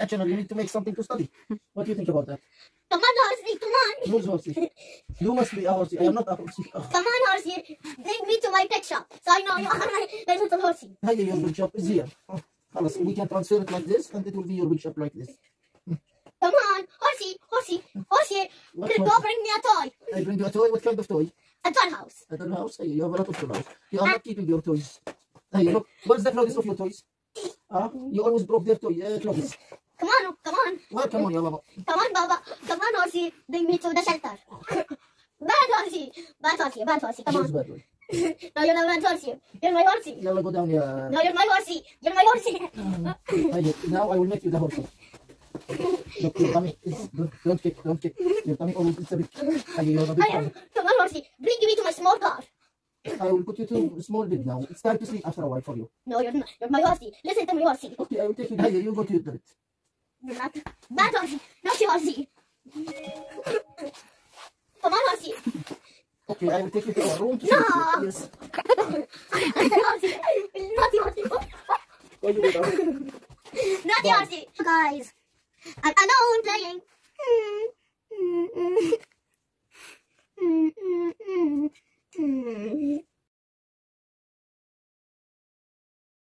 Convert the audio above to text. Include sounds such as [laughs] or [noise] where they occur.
action and you need to make something to study. What do you think about that? Come on, horsey, come on. Who's horsey? You must be a horsey. I am not a horsey. Oh. Come on, horsey. Bring me to my pet shop. So I know you are my little horsey. Hey, your big shop is here. Alice, we can transfer it like this and it will be your big shop like this. Come on, horsey, horsey, horsey. What go horsey? bring me a toy. I bring you a toy? What kind of toy? A dollhouse. A dollhouse? Hey, you have a lot of dollhouse. You are ah. not keeping your toys. Hey, look, where's the clothes of your toys? Huh? You always broke their toys. uh. Come on, come on. Well, come on, baba. Come on, Baba. Come on, horsey. Bring me to the shelter. [laughs] bad horsey. Bad horsey, bad horsey. Come Where's on. bad [laughs] no, you're not bad horsey. You're my horsey. Yalla, go down, ya. No, you're my horsey. You're my horsey. Hey, now I will make you the horsey. Look, your tummy is don't, don't kick, don't kick. Your tummy always is a bit. Hey, you're a big I am. Come on, horsey. Bring me to my small car. I will put you to small bed now. It's time to sleep after a while for you. No, you're not. You're my horsey. Listen to me, horsey. Okay, I will take you. Hey, you go to your bed. You're not. Naughty horsey. Come on, horsey. Okay, I will take you to No. Yes. horsey. Naughty horsey. Why you go down? Naughty horsey. Guys, I'm playing. Hmm.